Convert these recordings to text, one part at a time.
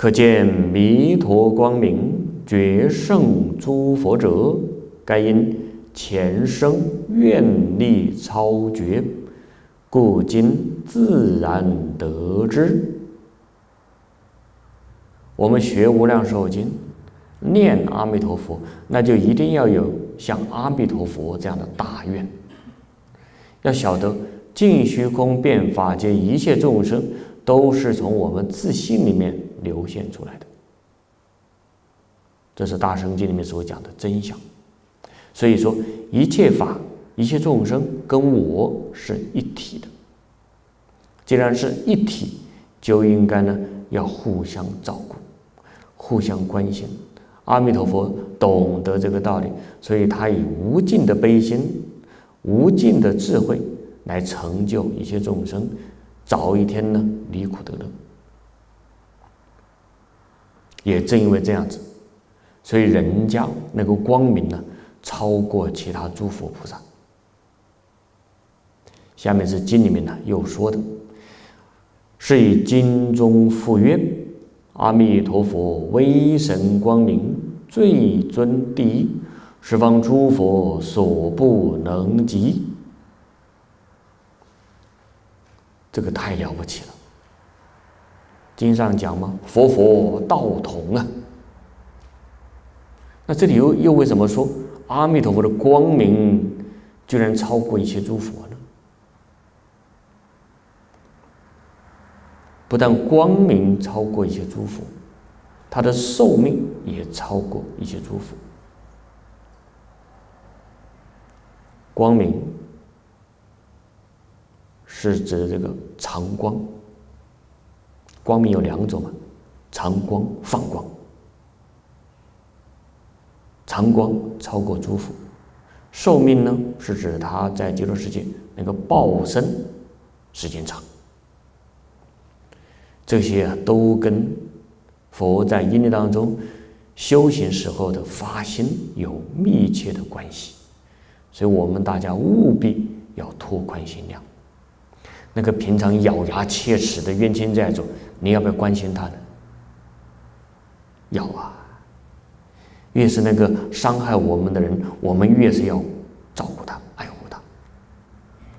可见弥陀光明绝胜诸佛者，该因前生愿力超绝，故今自然得之。我们学《无量寿经》，念阿弥陀佛，那就一定要有像阿弥陀佛这样的大愿，要晓得尽虚空遍法界一切众生都是从我们自信里面。流现出来的，这是《大圣经》里面所讲的真相。所以说，一切法、一切众生跟我是一体的。既然是一体，就应该呢要互相照顾、互相关心。阿弥陀佛懂得这个道理，所以他以无尽的悲心、无尽的智慧来成就一切众生，早一天呢离苦得乐。也正因为这样子，所以人家那个光明呢，超过其他诸佛菩萨。下面是经里面呢又说的，是以经中复曰：阿弥陀佛威神光明最尊第一，十方诸佛所不能及。这个太了不起了。经上讲吗？佛佛道同啊。那这里又又为什么说阿弥陀佛的光明居然超过一切诸佛呢？不但光明超过一切诸佛，他的寿命也超过一切诸佛。光明是指这个长光。光明有两种嘛，长光、放光。长光超过诸佛，寿命呢是指他在极乐世界能够报身时间长。这些啊都跟佛在因地当中修行时候的发心有密切的关系，所以我们大家务必要拓宽心量。那个平常咬牙切齿的冤亲债主。你要不要关心他呢？要啊！越是那个伤害我们的人，我们越是要照顾他、爱护他。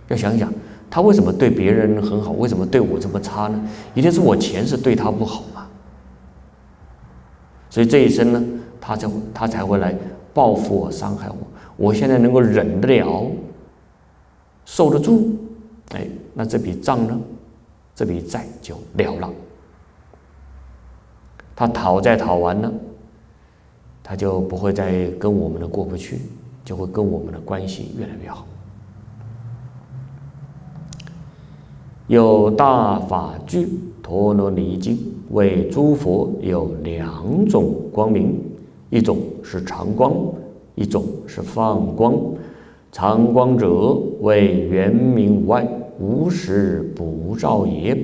要想想，他为什么对别人很好，为什么对我这么差呢？一定是我前世对他不好嘛。所以这一生呢，他才会他才会来报复我、伤害我。我现在能够忍得了、受得住，哎，那这笔账呢，这笔债就了了。他讨债讨完了，他就不会再跟我们的过不去，就会跟我们的关系越来越好。有大法具陀罗尼经为诸佛有两种光明，一种是长光，一种是放光。长光者为圆明无碍，无时不照也。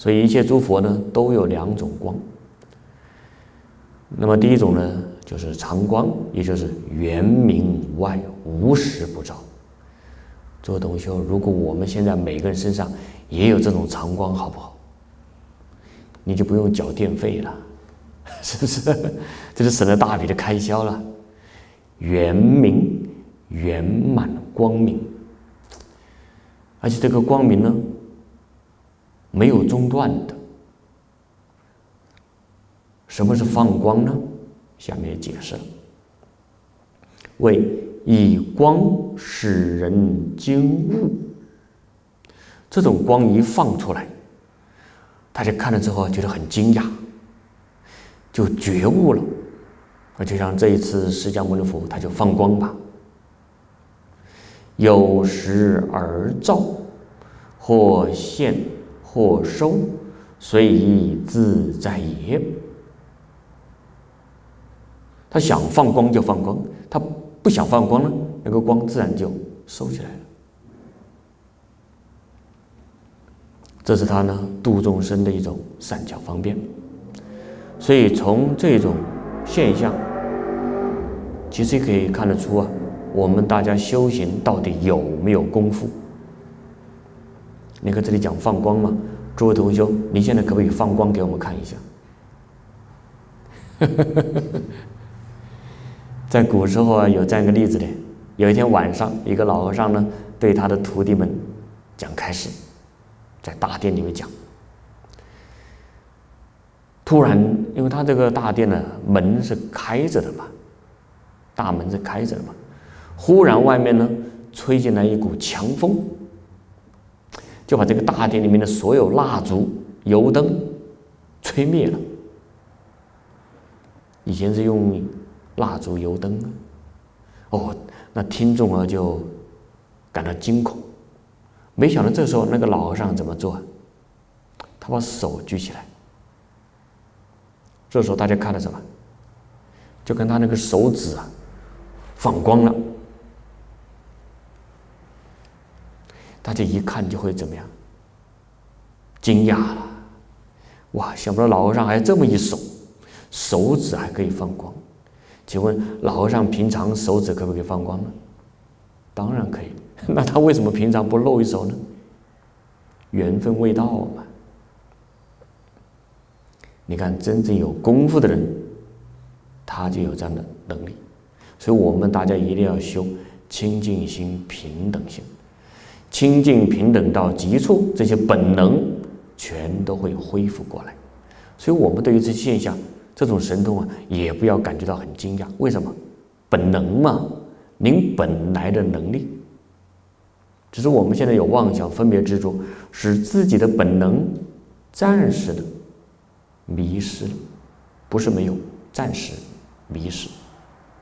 所以一切诸佛呢都有两种光。那么第一种呢就是常光，也就是圆明无碍，无时不照。做东西，如果我们现在每个人身上也有这种常光，好不好？你就不用缴电费了，是不是？这就省了大笔的开销了。圆明圆满光明，而且这个光明呢。没有中断的。什么是放光呢？下面解释：为以光使人惊悟。这种光一放出来，大家看了之后觉得很惊讶，就觉悟了。那就像这一次释迦牟尼佛，他就放光吧，有时而照，或现。或收，随意自在也。他想放光就放光，他不想放光呢，那个光自然就收起来了。这是他呢度众生的一种善巧方便。所以从这种现象，其实可以看得出啊，我们大家修行到底有没有功夫？你看这里讲放光嘛，诸位同学，你现在可不可以放光给我们看一下？在古时候啊，有这样一个例子的。有一天晚上，一个老和尚呢，对他的徒弟们讲开始，在大殿里面讲。突然，因为他这个大殿的门是开着的嘛，大门是开着的嘛。忽然，外面呢吹进来一股强风，就把这个大殿里面的所有蜡烛、油灯吹灭了。以前是用蜡烛、油灯，哦，那听众啊就感到惊恐。没想到这时候那个老和尚怎么做？他把手举起来。这时候大家看到什么？就跟他那个手指啊，放光了。大家一看就会怎么样？惊讶了！哇，想不到老和尚还这么一手，手指还可以放光。请问老和尚平常手指可不可以放光呢？当然可以。那他为什么平常不露一手呢？缘分未到嘛。你看，真正有功夫的人，他就有这样的能力。所以，我们大家一定要修清净心、平等心。清净平等到极处，这些本能全都会恢复过来。所以，我们对于这些现象、这种神通啊，也不要感觉到很惊讶。为什么？本能嘛，您本来的能力，只是我们现在有妄想、分别执着，使自己的本能暂时的。迷失了，不是没有，暂时迷失。